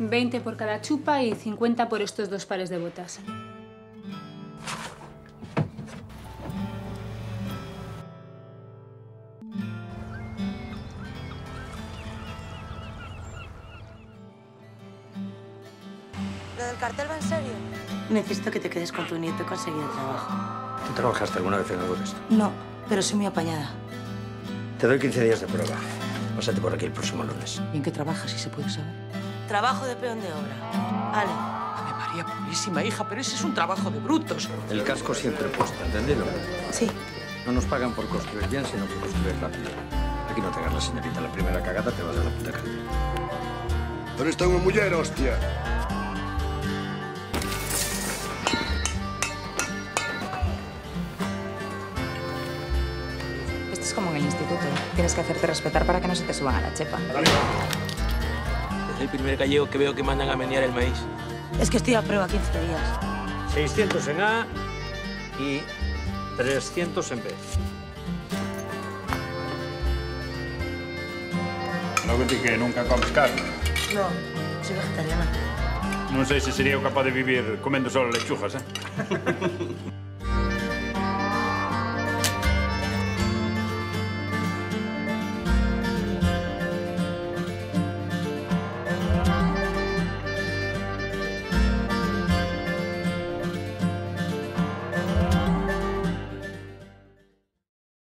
20 por cada chupa y 50 por estos dos pares de botas. ¿Lo del cartel va en serio? Necesito que te quedes con tu nieto. He conseguido trabajo. ¿Tú trabajaste alguna vez en algo de esto? No, pero soy muy apañada. Te doy 15 días de prueba. Pásate por aquí el próximo lunes. ¿Y en qué trabajas, si se puede saber? Trabajo de peón de obra. Ale. Ave María Purísima, hija, pero ese es un trabajo de brutos. El casco siempre puesto, ¿entendido? Sí. No nos pagan por construir bien, sino por construir rápido. Aquí no te hagas la señorita. La primera cagada te vas a la puta calle. ¿Dónde está una mujer, hostia? Esto es como en el instituto. Tienes que hacerte respetar para que no se te suban a la chepa. Es el primer gallego que veo que mandan a menear el maíz. Es que estoy a prueba 15 días. 600 en A y 300 en B. Logo ti que nunca comes carne. No, soy vegetariana. Non sei se sería capaz de vivir comendo só lechugas, eh?